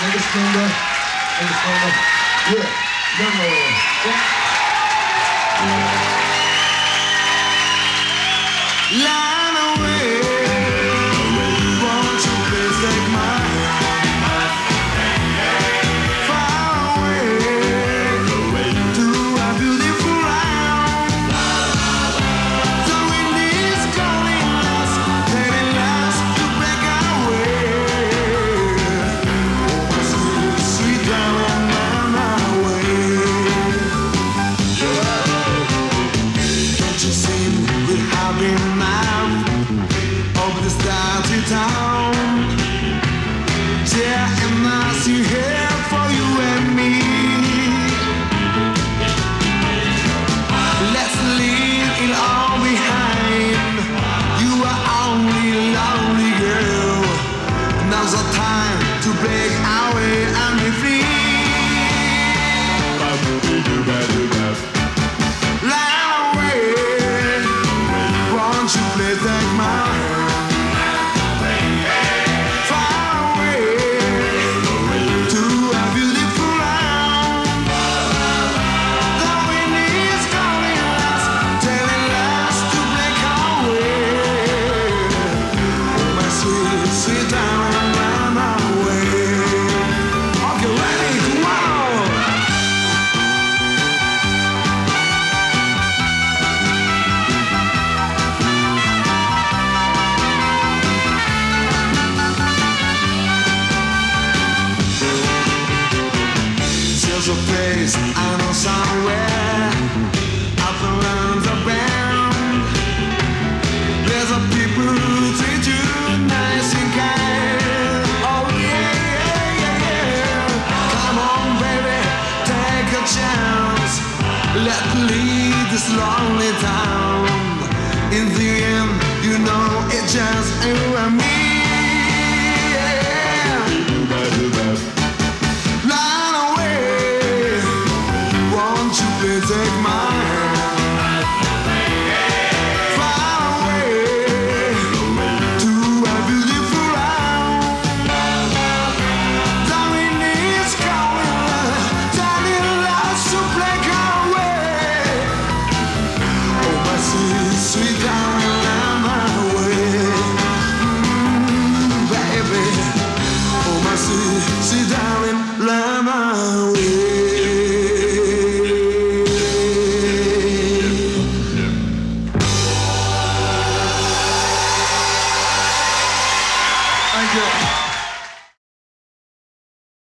Nigga stand up. Nigga stand up. Yeah. Young over the starry town? Yeah, and I see There's a place I know somewhere up around the bend. There's a people who treat you nice and kind. Oh yeah, yeah, yeah, yeah. Come on, baby, take a chance. Let me lead this lonely town. In the end, you know Thank you.